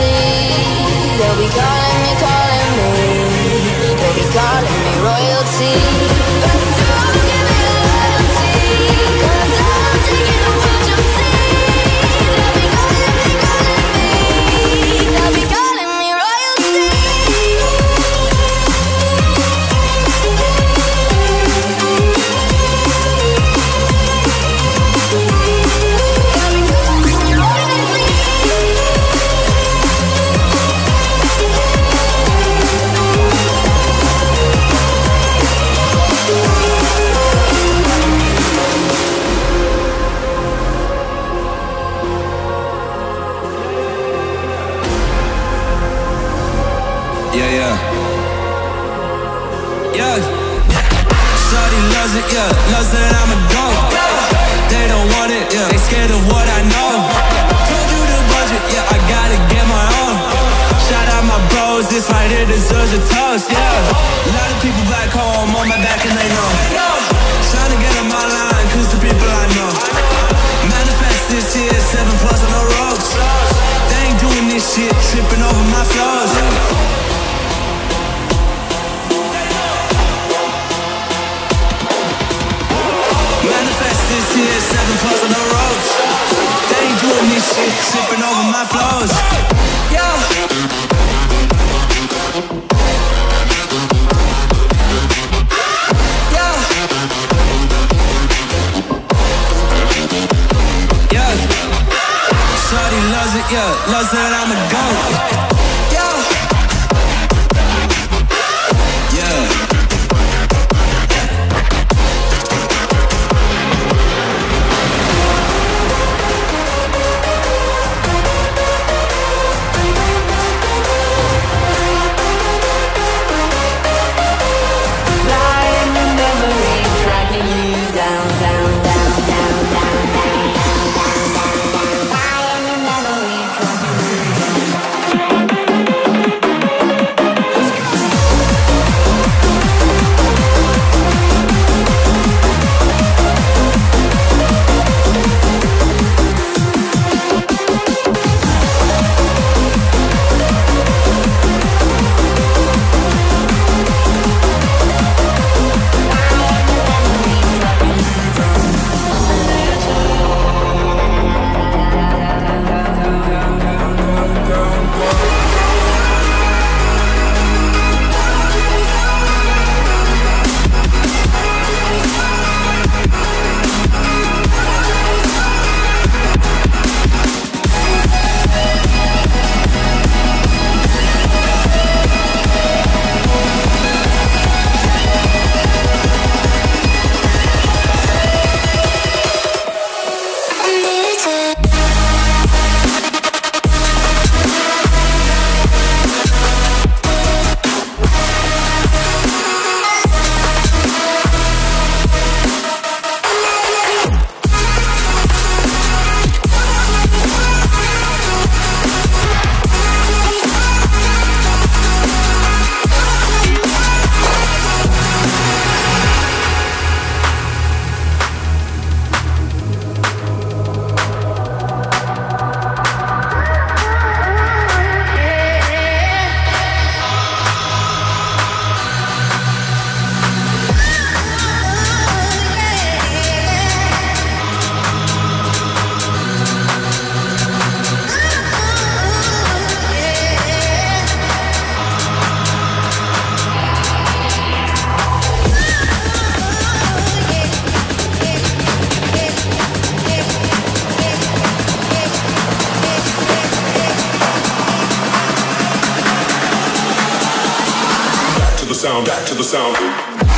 see. That we got Yeah, yeah. Yeah. Shorty loves it, yeah. Loves that I'm a go. They don't want it, yeah. They scared of what I know. Told you the budget, yeah. I gotta get my own. Shout out my bros, this right here deserves a toast, yeah. A lot of people back home on my back and they know. Trying to get on my line, cause the people I know. Manifest this year, seven plus on the ropes. They ain't doing this shit, tripping over my flows. Seven plus on the ropes. They ain't doing this shit, tripping over my flows. Loves it, yeah. Loves that I'm a goat. Back to the sound.